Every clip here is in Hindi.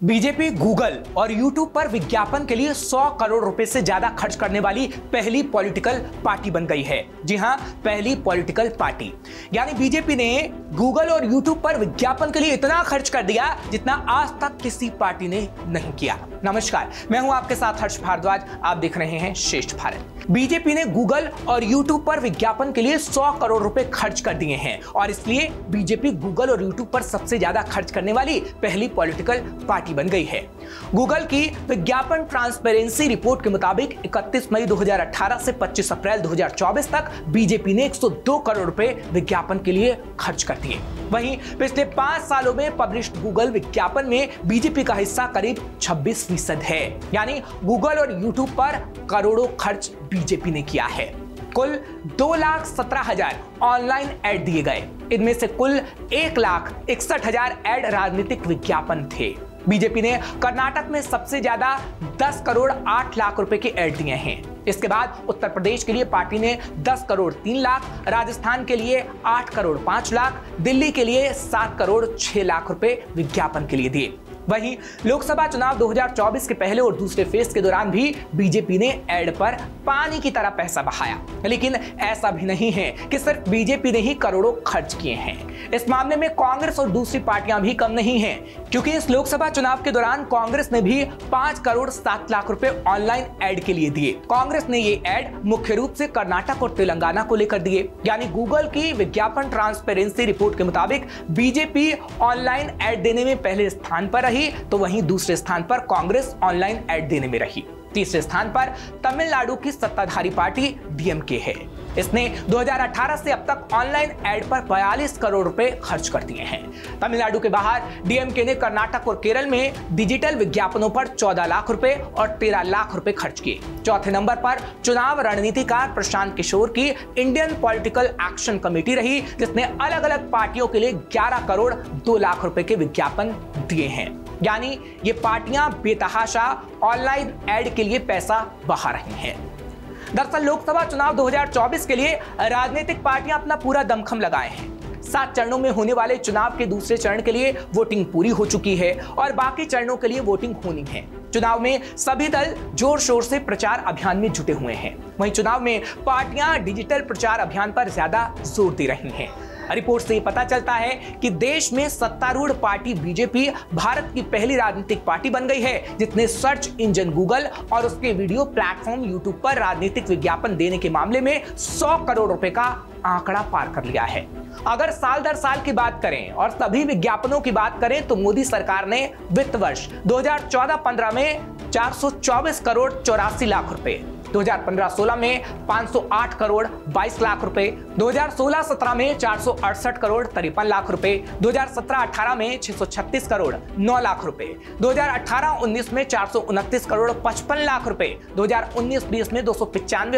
बीजेपी, गूगल और यूट्यूब पर विज्ञापन के लिए 100 करोड़ रुपए से ज़्यादा खर्च करने वाली पहली पॉलिटिकल पार्टी बन गई है। जी हाँ, पहली पॉलिटिकल पार्टी। यानी बीजेपी ने गूगल और यूट्यूब पर विज्ञापन के लिए इतना खर्च कर दिया जितना आज तक किसी पार्टी ने नहीं किया। नमस्कार, मैं हूँ आपके साथ हर्ष भारद्वाज। आप देख रहे हैं श्रेष्ठ भारत। बीजेपी ने गूगल और यूट्यूब पर विज्ञापन के लिए 100 करोड़ रुपए खर्च कर दिए हैं और इसलिए बीजेपी, गूगल और यूट्यूब पर सबसे ज़्यादा खर्च करने वाली पहली पॉलिटिकल पार्टी बन गई है। गूगल की विज्ञापन ट्रांसपेरेंसी रिपोर्ट के मुताबिक 31 मई 2018 से 25 अप्रैल 2024 तक बीजेपी ने 102 करोड़ रुपए विज्ञापन के लिए खर्च कर दिए। वहीं पिछले पाँच सालों में पब्लिश गूगल विज्ञापन में बीजेपी का हिस्सा करीब 26 फ़ीसद है। यानी गूगल और यूट्यूब पर करोड़ों खर्च बीजेपी ने किया है। कुल दो लाख सत्रह हज़ार ऑनलाइन एड दिए गए। इनमें से कुल एक लाख इकसठ हज़ार एड राजनीतिक विज्ञापन थे। बीजेपी ने कर्नाटक में सबसे ज़्यादा 10 करोड़ 8 लाख रुपए के एड दिए हैं। इसके बाद उत्तर प्रदेश के लिए पार्टी ने 10 करोड़ 3 लाख, राजस्थान के लिए 8 करोड़ 5 लाख, दिल्ली के लिए 7 करोड़ 6 लाख रुपए विज्ञापन के लिए दिए। वहीं लोकसभा चुनाव 2024 के पहले और दूसरे फ़ेज़ के दौरान भी बीजेपी ने एड पर पानी की तरह पैसा बहाया। लेकिन ऐसा भी नहीं है कि सिर्फ़ बीजेपी ने ही करोड़ों खर्च किए हैं। इस मामले में कांग्रेस और दूसरी पार्टियाँ भी कम नहीं है, क्योंकि इस लोकसभा चुनाव के दौरान कांग्रेस ने भी पाँच करोड़ सात लाख रुपए ऑनलाइन एड के लिए दिए। कांग्रेस ने ये एड मुख्य रूप से कर्नाटक और तेलंगाना को लेकर दिए, यानी गूगल की विज्ञापन ट्रांसपेरेंसी रिपोर्ट के मुताबिक बीजेपी ऑनलाइन एड देने में पहले स्थान पर रही। रही तो वहीं दूसरे स्थान पर कांग्रेस ऑनलाइन एड देने में रही। तीसरे स्थान पर तमिलनाडु की सत्ताधारी पार्टी डीएमके है। इसने 2018 से अब तक ऑनलाइन एड पर 42 करोड़ रुपए खर्च कर दिए हैं। तमिलनाडु के बाहर, डीएमके ने कर्नाटक और केरल में डिजिटल विज्ञापनों पर 14 लाख रुपए और 13 लाख रुपए खर्च किए। चौथे नंबर पर चुनाव रणनीतिकार प्रशांत किशोर की इंडियन पॉलिटिकल एक्शन कमेटी रही, जिसने अलग अलग पार्टियों के लिए ग्यारह करोड़ दो लाख रुपए के विज्ञापन दिए हैं। यानी ये पार्टियाँ बेतहाशा ऑनलाइन एड के लिए पैसा बहा रही हैं। दरअसल लोकसभा चुनाव 2024 के लिए राजनीतिक पार्टियाँ अपना पूरा दमखम लगाए हैं। सात चरणों में होने वाले चुनाव के दूसरे चरण के लिए वोटिंग पूरी हो चुकी है और बाकी चरणों के लिए वोटिंग होनी है। चुनाव में सभी दल ज़ोर शोर से प्रचार अभियान में जुटे हुए हैं। वहीं चुनाव में पार्टियाँ डिजिटल प्रचार अभियान पर ज़्यादा ज़ोर दे रही हैं। रिपोर्ट से पता चलता है कि देश में सत्तारूढ़ पार्टी बीजेपी भारत की पहली राजनीतिक पार्टी बन गई है, जिसने सर्च इंजन गूगल और उसके वीडियो प्लेटफॉर्म यूट्यूब पर राजनीतिक विज्ञापन देने के मामले में 100 करोड़ रुपए का आंकड़ा पार कर लिया है। अगर साल दर साल की बात करें और सभी विज्ञापनों की बात करें तो मोदी सरकार ने वित्त वर्ष 2014-15 में 424 करोड़ चौरासी लाख रुपए 2015-16 में 508 करोड़ 22 लाख रुपए 2016-17 में 468 करोड़ तिरपन लाख रुपए 2017-18 में 636 करोड़ 9 लाख रुपए 2018-19 में चार सौ उनतीस करोड़ 55 लाख रुपए 2019-20 में दो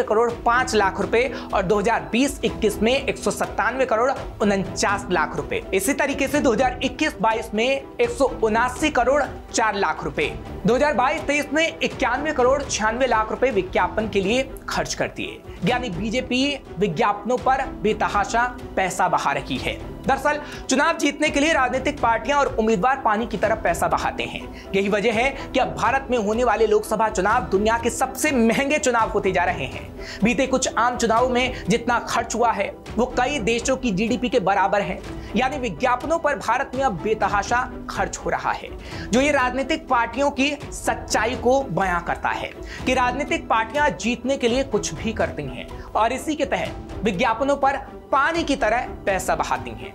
करोड़ 5 लाख रुपए और 2020-21 में एक सौ सत्तानवे करोड़ उनचास लाख रुपए। इसी तरीके से 2021-22 में एक सौ उनासी करोड़ 4 लाख रुपए 2022-23 में इक्यानवे करोड़ छियानवे लाख रुपए विज्ञापन के लिए खर्च करती है। यानी बीजेपी विज्ञापनों पर बेतहाशा पैसा बहा रही है। दरअसल, चुनाव जीतने के लिए राजनीतिक पार्टियाँ और उम्मीदवार पानी की तरफ़ पैसा बहाते हैं। यही वजह है कि अब भारत में होने वाले लोकसभा चुनाव दुनिया के सबसे महँगे चुनाव होते जा रहे हैं। बीते कुछ आम चुनावों में जितना खर्च हुआ है, वो कई देशों की जीडीपी के बराबर है। यानी विज्ञापनों पर भारत में अब बेतहाशा खर्च हो रहा है, जो ये राजनीतिक पार्टियों की सच्चाई को बयां करता है कि राजनीतिक पार्टियाँ जीतने के लिए कुछ भी करती हैं। और इसी के तहत विज्ञापनों पर पानी की तरह पैसा बहाती हैं।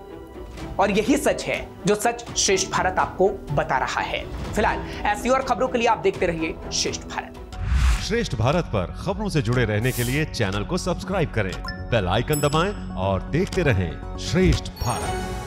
और यही सच है, जो सच श्रेष्ठ भारत आपको बता रहा है। फ़िलहाल, ऐसी और खबरों के लिए आप देखते रहिए श्रेष्ठ भारत। श्रेष्ठ भारत पर खबरों से जुड़े रहने के लिए चैनल को सब्सक्राइब करें, बेल आइकन दबाएँ और देखते रहें श्रेष्ठ भारत।